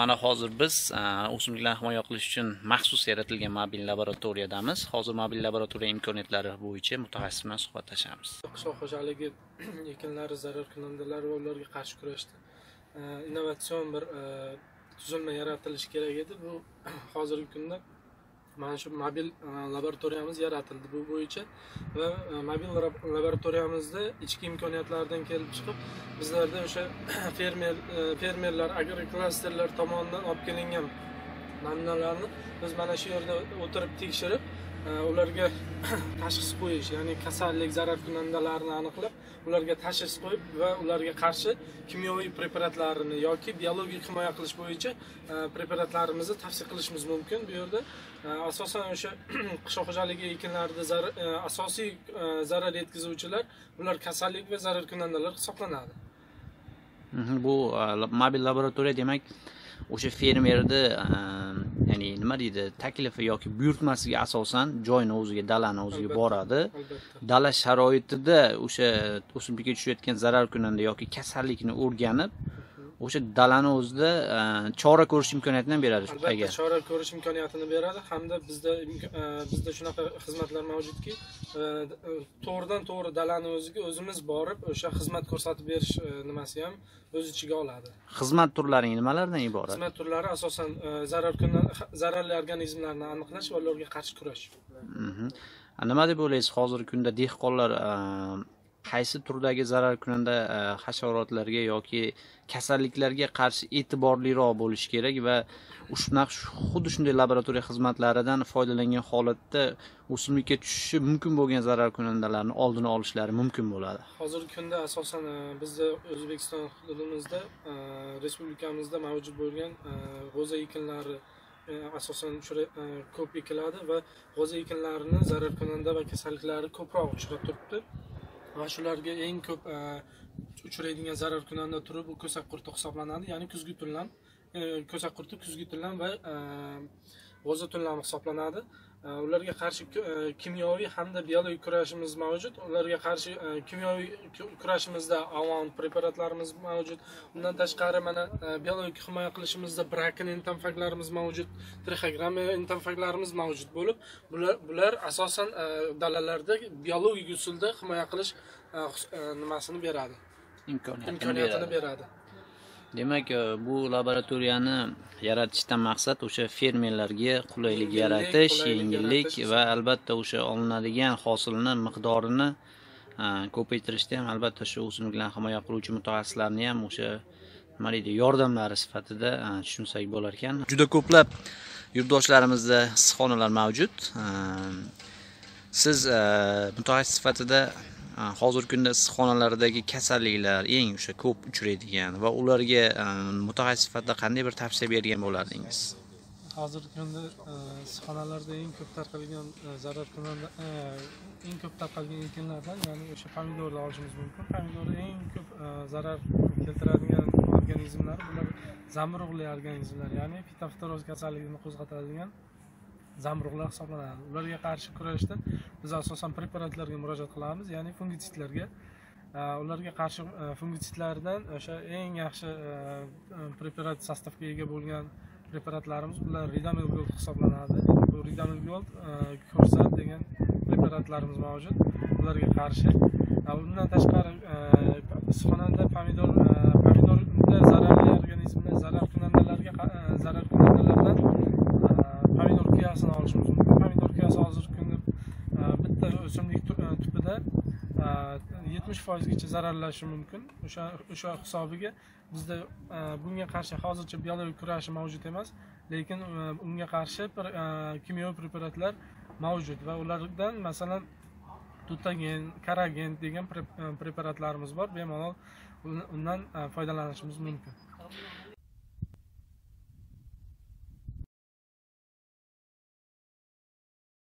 mana hozir biz e, o'simliklarni himoya qilish uchun maxsus yaratilgan mobil laboratoriyadamiz. Hozir mobil laboratoriya imkoniyatlari bo'yicha mutaxassis bilan suhbatlashamiz. Qishloq xo'jaligi ekinlari zararkunandalar va ularga qarshi kurashda e, innovatsion bir e, tuzilma yaratilishi kerak edi. Bu hozirgi kunda mana shu mobil e, laboratoriyamiz yaratildi bu bo'yicha va e, mobil laboratoriyamizda ichki imkoniyatlardan kelib chiqib bizlarda o'sha fermer e, fermerlar agroklasterlar tomonidan olib kelingan namunalarni biz mana shu yerda o'tirib tekshirib ularga tashxis qo'yish ya'ni kasallik zararkunandalarni aniqlab ularga tashxis qo'yib va ularga qarshi kimyoviy preparatlarini yoki biologik himoya qilish bo'yicha e, preparatlarimizni tavsiya qilishimiz mumkin bu yerda. E, asosan o'sha qishloq xo'jaligi ekinlarida e, asosiy zarar yetkazuvchilar bular kasallik va zarar kunandalar hisoblanadi. Bu mobil laboratoriya demak o'sha fermerni ya'ni nima deydi? Taklifi yoki buyurtmasiga asosan joyni o'ziga dalani o'ziga boradi. dala sharoitida o'sha o'simlikka tushayotgan zararkunanda yoki kasallikni o'rganib o'sha dalani o'zida e, chora ko'rish imkoniyatini ham beradi albatta chora ko'rish imkoniyatini beradi. Hamda bizda e, bizda shunaqa xizmatlar mavjudki e, to'g'ridan to'g'ri dalani o'ziga o'zimiz borib o'sha xizmat ko'rsatib berish nimasi ham o'z ichiga oladi. Xizmat turlari nimalardan iborat? Xizmat turlari asosan zararli organizmlarni aniqlash va ularga qarshi kurash. Mhm. Nima deb o'ylaysiz? Hozirgi kunda dehqonlar qaysi turdagi zararkunanda e, hasharotlarga yoki kasalliklarga qarshi e'tiborliroq bo'lish kerak va shunaqa xuddi shunday laboratoriya xizmatlaridan foydalangan holatda o'simlikka tushishi mumkin bo'lgan zararkunandalarni oldini olishlari mumkin bo'ladi. Hozirgi kunda asosan e, bizda o'zbekiston hududimizda e, respublikamizda mavjud bo'lgan e, g'o'za ekinlari asosan ko'p ekiladi va g'o'za ekinlarini zararkunanda va kasalliklari ko'proq uchrab turibdi. Va shularga eng ko'p e, uchraydigan zararkunanda turi bu ko'sak qurti hisoblanadi. Ya'ni kuzgi tunlam e, ko'sak qurti kuzgi tunlam va e, g'o'za tunlami hisoblanadi. Ularga qarshi e, kimyoviy hamda biologik kurashimiz mavjud. Ularga qarshi e, kimyoviy ku- kurashimizda avon preparatlarimiz mavjud. Undan tashqari mana e, biologik himoya qilishimizda brakin entomfaglarimiz mavjud trixogramma entomfaglarimiz mavjud bo'lib bular bular asosan e, dalalarda biologik usulda himoya qilish e, nimasini beradi. Imkoniyatini beradi demak e, bu laboratoriyani yaratishdan maqsad o'sha fermerlarga qulaylik yaratish yengillik va albatta o'sha olinadigan hosilni miqdorini e, ko'paytirishda ham albatta shu o'simliklarni himoya qiluvchi mutaxassislarni ham o'sha nima deydi yordamlari sifatida e, tushunsak bo'lar ekan juda ko'plab yurtdoshlarimizda issiqxonalar mavjud. Siz mutaxassis sifatida hozirgi kunda issiqxonalardagi kasalliklar eng o'sha ko'p uchraydigan va ularga e, mutaxassis sifatida qanday bir tavsiya bergan bo'lardingiz? Hozirgi kunda e, issiqxonalarda eng ko'p tarqalgan e, zarar zararkunanda eng ko'p tarqalgan ekinlardan ya'ni o'sha pomidorni olishimiz mumkin. Pomidor eng ko'p zarar keltiradigan organizmlar bular zamburug'li organizmlar ya'ni fitoftoroz kasalligini qo'zg'atadigan zamburug'lar hisoblanadi. Ularga qarshi kurashda biz asosan preparatlarga murojaat qilamiz ya'ni fungitsidlarga. Ularga qarshi e, fungitsidlardan o'sha eng yaxshi e, e, preparat sostavga ega bo'lgan preparatlarimiz bular ridamil gold hisoblanadi. Bu ridamil gold kursat degan preparatlarimiz mavjud ularga qarshi. Undan tashqari issiqxonada pomidor pomidorda zararli organizmlar zararkunandalarga zarar e, yetmish foizgacha zararlashi mumkin. O'sha o'sha hisobiga bizda e, bunga qarshi hozircha biologik kurashi mavjud emas. Lekin e, unga qarshi e, kimyoviy preparatlar mavjud va ulardan masalan tutagen karagen degan preparatlarimiz bor. Bemalol undan foydalanishimiz mumkin.